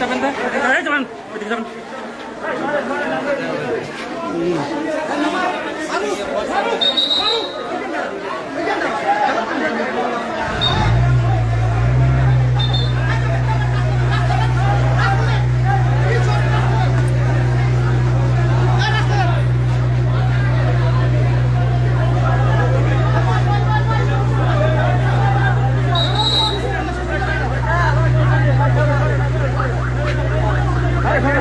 যাবেন যাবেন যাবেন হুম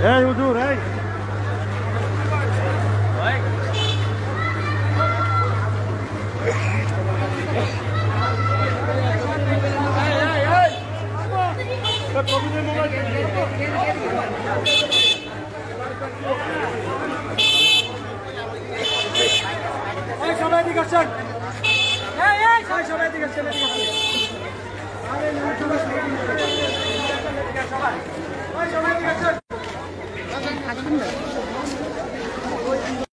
Eh, é, Yudur, é? Eh. সবাই দিকে আসছেন সবাই দিকে আসছেন আরে